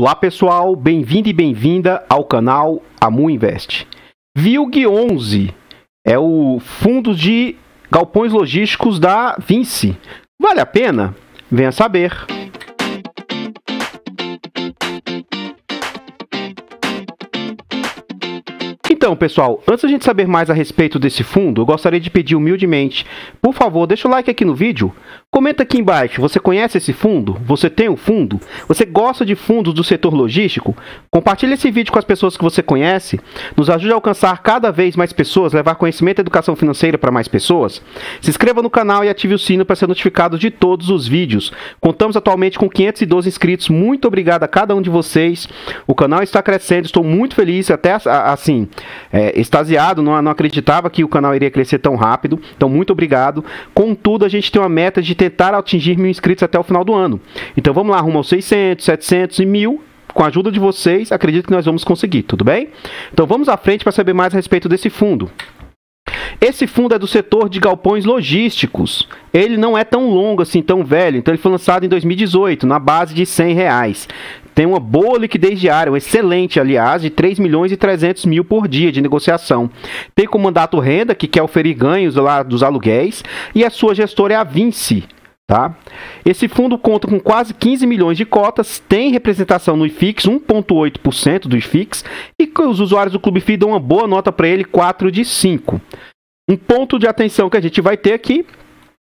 Olá pessoal, bem-vindo e bem-vinda ao canal Amu Invest. VILG 11 é o fundo de galpões logísticos da Vinci. Vale a pena? Venha saber. Então, pessoal, antes da gente saber mais a respeito desse fundo, eu gostaria de pedir humildemente, por favor, deixa o like aqui no vídeo, comenta aqui embaixo, você conhece esse fundo? Você tem um fundo? Você gosta de fundos do setor logístico? Compartilhe esse vídeo com as pessoas que você conhece, nos ajude a alcançar cada vez mais pessoas, levar conhecimento e educação financeira para mais pessoas. Se inscreva no canal e ative o sino para ser notificado de todos os vídeos. Contamos atualmente com 512 inscritos, muito obrigado a cada um de vocês. O canal está crescendo, estou muito feliz, até assim, é, extasiado, não, não acreditava que o canal iria crescer tão rápido. Então, muito obrigado. Contudo, a gente tem uma meta de tentar atingir mil inscritos até o final do ano. Então, vamos lá, rumo aos 600, 700 e mil com a ajuda de vocês, acredito que nós vamos conseguir, tudo bem? Então vamos à frente para saber mais a respeito desse fundo. Esse fundo é do setor de galpões logísticos. Ele não é tão longo assim, tão velho. Então ele foi lançado em 2018, na base de 100 reais tem uma boa liquidez diária, um excelente, aliás, de 3 milhões e 300 mil por dia de negociação. Tem como mandato renda, que quer oferir ganhos lá dos aluguéis, e a sua gestora é a Vinci. Tá? Esse fundo conta com quase 15 milhões de cotas, tem representação no IFIX, 1,8% do IFIX, e os usuários do Clube FI dão uma boa nota para ele, 4 de 5. Um ponto de atenção que a gente vai ter aqui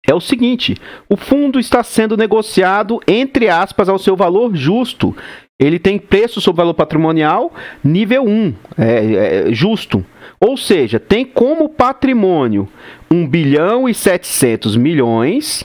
é o seguinte: o fundo está sendo negociado, entre aspas, ao seu valor justo. Ele tem preço sobre valor patrimonial nível 1, é, é, justo. Ou seja, tem como patrimônio 1 bilhão e 700 milhões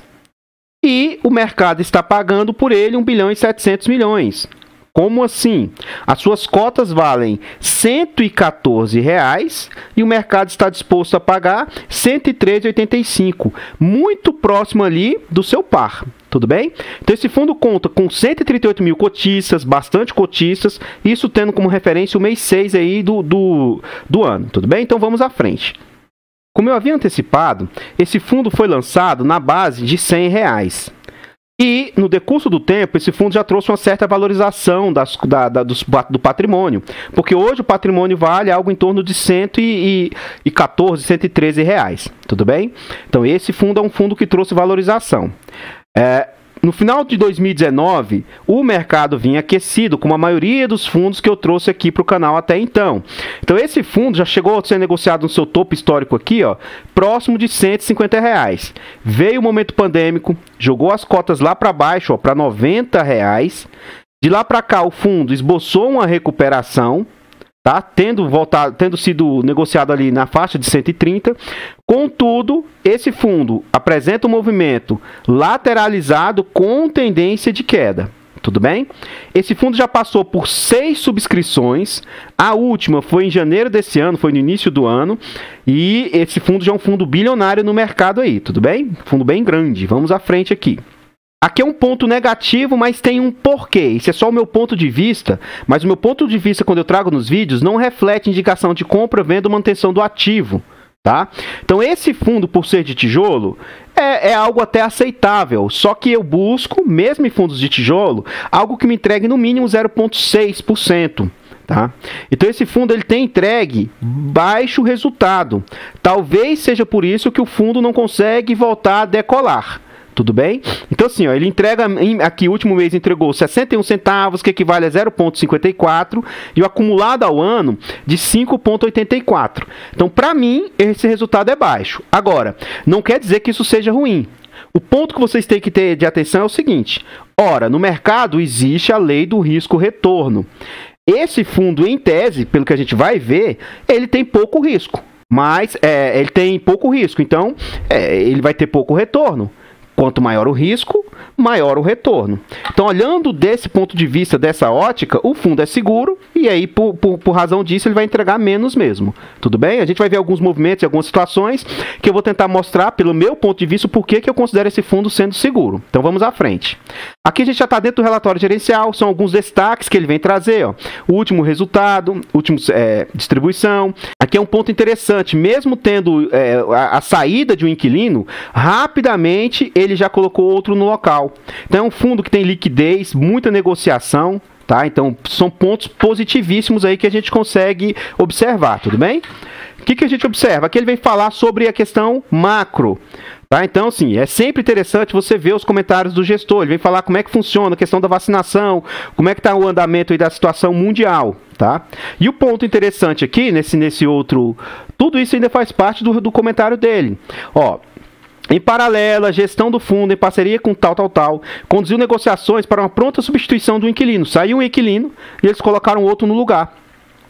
e o mercado está pagando por ele 1 bilhão e 700 milhões. Como assim? As suas cotas valem 114 reais, e o mercado está disposto a pagar R$ 113,85, muito próximo ali do seu par. Tudo bem? Então esse fundo conta com 138 mil cotistas, bastante cotistas, isso tendo como referência o mês 6 aí do, do, do ano. Tudo bem? Então vamos à frente. Como eu havia antecipado, esse fundo foi lançado na base de 100 reais. E, no decurso do tempo, esse fundo já trouxe uma certa valorização das, da, da, dos, do patrimônio. Porque hoje o patrimônio vale algo em torno de 114, 113 reais. Tudo bem? Então, esse fundo é um fundo que trouxe valorização. É, no final de 2019, o mercado vinha aquecido, como a maioria dos fundos que eu trouxe aqui para o canal até então. Então, esse fundo já chegou a ser negociado no seu topo histórico aqui, ó, próximo de 150 reais. Veio o momento pandêmico, jogou as cotas lá para baixo, para 90 reais. De lá para cá, o fundo esboçou uma recuperação, tá? Tendo voltado, tendo sido negociado ali na faixa de 130. Contudo, esse fundo apresenta um movimento lateralizado com tendência de queda. Tudo bem? Esse fundo já passou por seis subscrições. A última foi em janeiro desse ano, foi no início do ano. E esse fundo já é um fundo bilionário no mercado aí, tudo bem? Fundo bem grande. Vamos à frente aqui. Aqui é um ponto negativo, mas tem um porquê. Isso é só o meu ponto de vista, mas o meu ponto de vista quando eu trago nos vídeos não reflete indicação de compra, venda ou manutenção do ativo. Tá? Então esse fundo, por ser de tijolo, é, é, algo até aceitável. Só que eu busco, mesmo em fundos de tijolo, algo que me entregue no mínimo 0,6%. Tá? Então esse fundo ele tem entregue baixo resultado. Talvez seja por isso que o fundo não consegue voltar a decolar. Tudo bem? Então, assim, ó, ele entrega, aqui, último mês entregou 61 centavos, que equivale a 0,54, e o acumulado ao ano de 5,84. Então, para mim, esse resultado é baixo. Agora, não quer dizer que isso seja ruim. O ponto que vocês têm que ter de atenção é o seguinte: ora, no mercado existe a lei do risco-retorno. Esse fundo, em tese, pelo que a gente vai ver, ele tem pouco risco. Mas é, ele tem pouco risco, então é, ele vai ter pouco retorno. Quanto maior o risco, maior o retorno. Então, olhando desse ponto de vista, dessa ótica, o fundo é seguro e aí, por, por, por, razão disso, ele vai entregar menos mesmo. Tudo bem? A gente vai ver alguns movimentos e algumas situações que eu vou tentar mostrar, pelo meu ponto de vista, por que eu considero esse fundo sendo seguro. Então, vamos à frente. Aqui a gente já está dentro do relatório gerencial, são alguns destaques que ele vem trazer. Ó. Último resultado, último é, distribuição. Aqui é um ponto interessante, mesmo tendo é, a, a saída de um inquilino, rapidamente ele já colocou outro no local. Então é um fundo que tem liquidez, muita negociação, tá? Então, são pontos positivíssimos aí que a gente consegue observar, tudo bem? O que, que a gente observa? Aqui ele vem falar sobre a questão macro. Tá? Então, assim, é sempre interessante você ver os comentários do gestor. Ele vem falar como é que funciona a questão da vacinação, como é que está o andamento aí da situação mundial. Tá? E o ponto interessante aqui, nesse, nesse outro. Tudo isso ainda faz parte do, do comentário dele. Ó, em paralelo, a gestão do fundo, em parceria com tal, tal, tal, conduziu negociações para uma pronta substituição do inquilino. Saiu um inquilino e eles colocaram outro no lugar.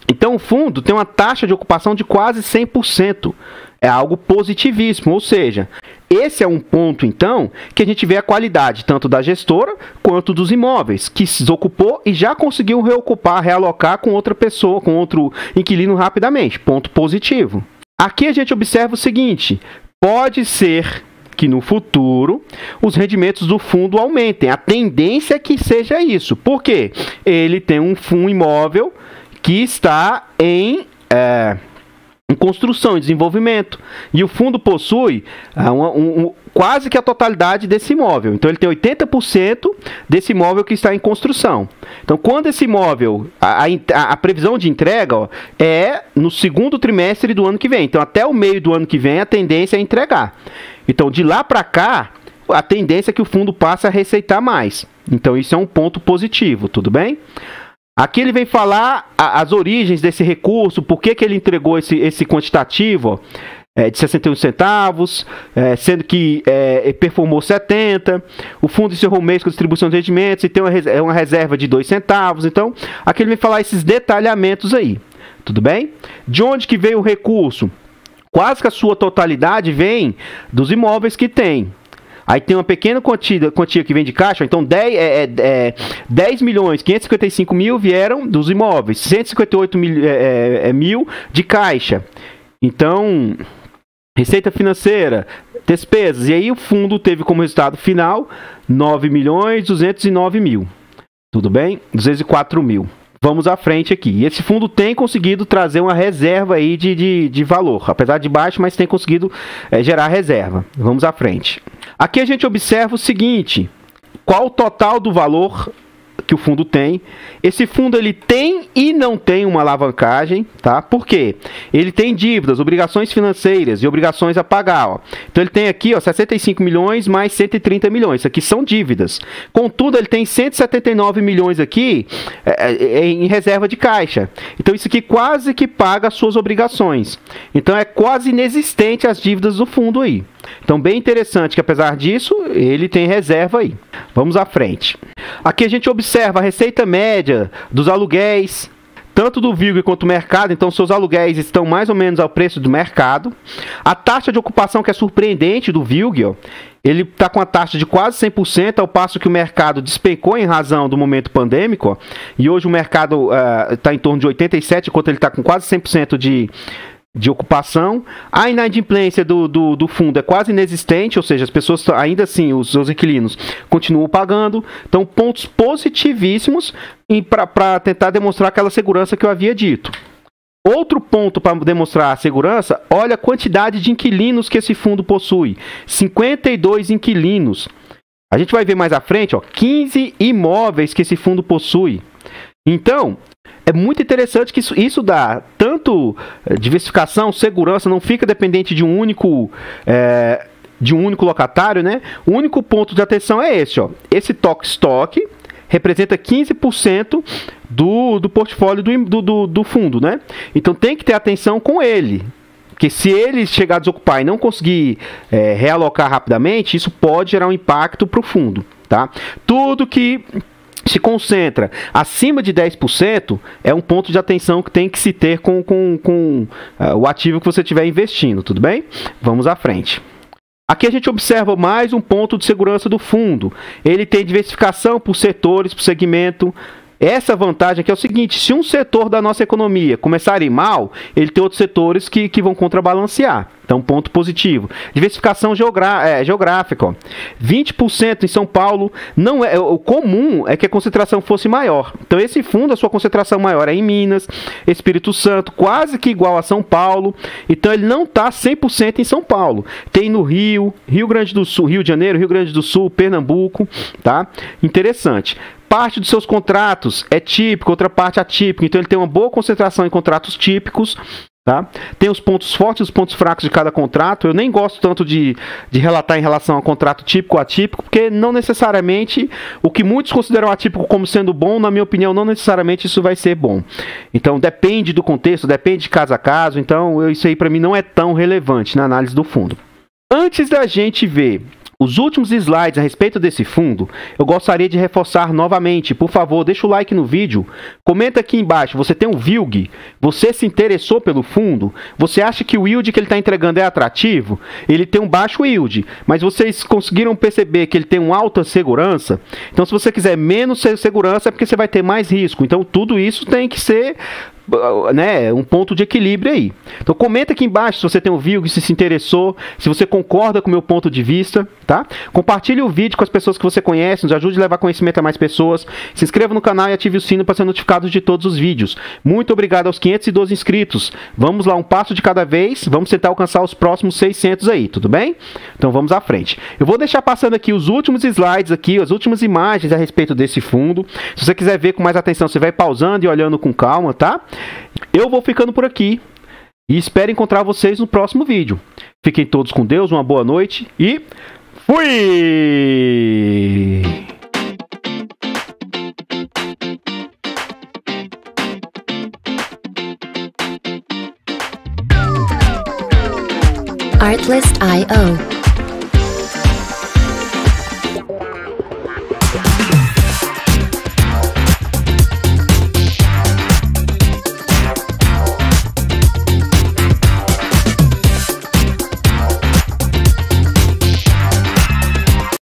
Então, o fundo tem uma taxa de ocupação de quase 100%. É algo positivíssimo, ou seja, esse é um ponto, então, que a gente vê a qualidade tanto da gestora quanto dos imóveis, que se ocupou e já conseguiu reocupar, realocar com outra pessoa, com outro inquilino rapidamente. Ponto positivo. Aqui a gente observa o seguinte: pode ser que no futuro os rendimentos do fundo aumentem. A tendência é que seja isso. Por quê? Ele tem um fundo imóvel que está em. É, em construção, em desenvolvimento. E o fundo possui uh, um, um, quase que a totalidade desse imóvel. Então ele tem 80% desse imóvel que está em construção. Então quando esse imóvel, a, a, a, previsão de entrega ó, é no segundo trimestre do ano que vem. Então até o meio do ano que vem a tendência é entregar. Então de lá para cá, a tendência é que o fundo passe a receitar mais. Então isso é um ponto positivo, tudo bem? Aqui ele vem falar a, as origens desse recurso, por que, que ele entregou esse, esse quantitativo é, de 61 centavos, é, sendo que é, performou 70. O fundo encerrou o mês com distribuição de rendimentos e tem uma, é uma reserva de 2 centavos. Então, aqui ele vem falar esses detalhamentos aí. Tudo bem? De onde que veio o recurso? Quase que a sua totalidade vem dos imóveis que tem. Aí tem uma pequena quantia, quantia que vem de caixa, então 10, é, é, é 10 milhões 555 mil vieram dos imóveis, 158 mil, é, é, é, mil de caixa. Então, receita financeira, despesas. E aí o fundo teve como resultado final 9 milhões 209 mil. Tudo bem? 204 mil vamos à frente aqui. E esse fundo tem conseguido trazer uma reserva aí de, de, de valor, apesar de baixo, mas tem conseguido é, gerar reserva. Vamos à frente. Aqui a gente observa o seguinte: qual o total do valor que o fundo tem. Esse fundo ele tem e não tem uma alavancagem, tá? Por quê? Ele tem dívidas, obrigações financeiras e obrigações a pagar, ó. Então ele tem aqui, ó, 65 milhões mais 130 milhões. Isso aqui são dívidas. Contudo, ele tem 179 milhões aqui é, é, é, em reserva de caixa. Então isso aqui quase que paga as suas obrigações. Então é quase inexistente as dívidas do fundo aí. Então, bem interessante que apesar disso, ele tem reserva aí. Vamos à frente. Aqui a gente observa a receita média dos aluguéis, tanto do Vilg quanto do mercado, então seus aluguéis estão mais ou menos ao preço do mercado. A taxa de ocupação que é surpreendente do Vilg, ele está com a taxa de quase 100%, ao passo que o mercado despencou em razão do momento pandêmico, e hoje o mercado está uh, em torno de 87%, enquanto ele está com quase 100% de, de ocupação. A inadimplência do, do, do, fundo é quase inexistente, ou seja, as pessoas, ainda assim, os seus inquilinos continuam pagando. Então, pontos positivíssimos para tentar demonstrar aquela segurança que eu havia dito. Outro ponto para demonstrar a segurança, olha a quantidade de inquilinos que esse fundo possui. 52 inquilinos. A gente vai ver mais à frente, ó, 15 imóveis que esse fundo possui. Então, é muito interessante que isso, isso dá tanto eh, diversificação, segurança, não fica dependente de um único. É, de um único locatário, né? O único ponto de atenção é esse, ó. Esse toque stock representa 15% do, do portfólio do, do, do fundo, né? Então tem que ter atenção com ele. Porque se ele chegar a desocupar e não conseguir é, realocar rapidamente, isso pode gerar um impacto para o fundo, tá? Tudo que se concentra acima de 10%, é um ponto de atenção que tem que se ter com, com, com uh, o ativo que você estiver investindo, tudo bem? Vamos à frente. Aqui a gente observa mais um ponto de segurança do fundo. Ele tem diversificação por setores, por segmento, essa vantagem aqui é o seguinte: se um setor da nossa economia começar a ir mal, ele tem outros setores que, que vão contrabalancear. Então, ponto positivo. Diversificação é, geográfica. Ó. 20% em São Paulo. não é O comum é que a concentração fosse maior. Então, esse fundo, a sua concentração maior é em Minas, Espírito Santo, quase que igual a São Paulo. Então, ele não está 100% em São Paulo. Tem no Rio, Rio Grande do Sul, Rio de Janeiro, Rio Grande do Sul, Pernambuco. tá? Interessante. Parte dos seus contratos é típico, outra parte atípica. Então ele tem uma boa concentração em contratos típicos. Tá? Tem os pontos fortes e os pontos fracos de cada contrato. Eu nem gosto tanto de, de relatar em relação a contrato típico ou atípico, porque não necessariamente o que muitos consideram atípico como sendo bom, na minha opinião, não necessariamente isso vai ser bom. Então depende do contexto, depende de caso a caso. Então isso aí para mim não é tão relevante na análise do fundo. Antes da gente ver os últimos slides a respeito desse fundo, eu gostaria de reforçar novamente. Por favor, deixa o like no vídeo. Comenta aqui embaixo, você tem um VILG? Você se interessou pelo fundo? Você acha que o yield que ele está entregando é atrativo? Ele tem um baixo yield, mas vocês conseguiram perceber que ele tem uma alta segurança? Então, se você quiser menos segurança, é porque você vai ter mais risco. Então, tudo isso tem que ser né, um ponto de equilíbrio aí. Então comenta aqui embaixo se você tem ouvido, se se interessou, se você concorda com o meu ponto de vista, tá? Compartilhe o vídeo com as pessoas que você conhece, nos ajude a levar conhecimento a mais pessoas. Se inscreva no canal e ative o sino para ser notificado de todos os vídeos. Muito obrigado aos 512 inscritos. Vamos lá, um passo de cada vez. Vamos tentar alcançar os próximos 600 aí, tudo bem? Então vamos à frente. Eu vou deixar passando aqui os últimos slides aqui, as últimas imagens a respeito desse fundo. Se você quiser ver com mais atenção, você vai pausando e olhando com calma, tá? Eu vou ficando por aqui e espero encontrar vocês no próximo vídeo. Fiquem todos com Deus, uma boa noite e fui! Artlist.io